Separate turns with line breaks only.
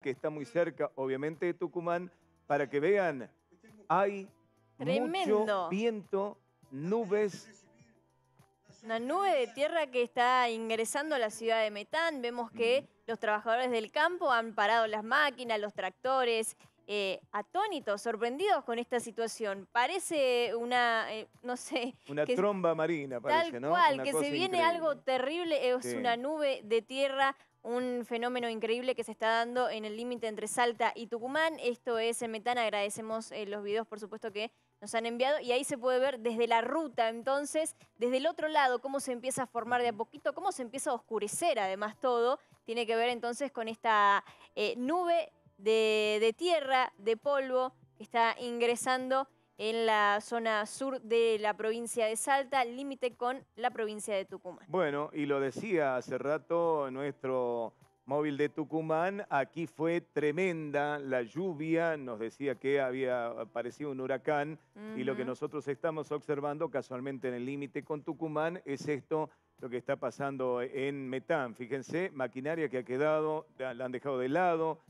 que está muy cerca, obviamente, de Tucumán, para que vean, hay
Tremendo.
mucho viento, nubes.
Una nube de tierra que está ingresando a la ciudad de Metán. Vemos que los trabajadores del campo han parado las máquinas, los tractores, eh, atónitos, sorprendidos con esta situación. Parece una, eh, no sé...
Una
que-
tromba marina, parece,
Tal
¿no?
cual,
Una
que se viene
increíble.
algo terrible, es
Sí.
una nube de tierra, un fenómeno increíble que se está dando en el límite entre Salta y Tucumán. Esto es en Metán, agradecemos eh, los videos, por supuesto, que nos han enviado y ahí se puede ver desde la ruta, entonces, desde el otro lado, cómo se empieza a formar de a poquito, cómo se empieza a oscurecer, además todo, tiene que ver entonces con esta eh, nube de, de tierra, de polvo, que está ingresando en la zona sur de la provincia de Salta, límite con la provincia de Tucumán.
Bueno, y lo decía hace rato nuestro móvil de Tucumán, aquí fue tremenda la lluvia, nos decía que había aparecido un huracán y lo que nosotros estamos observando casualmente en el límite con Tucumán es esto, lo que está pasando en Metán. Fíjense, maquinaria que ha quedado, la han dejado de lado,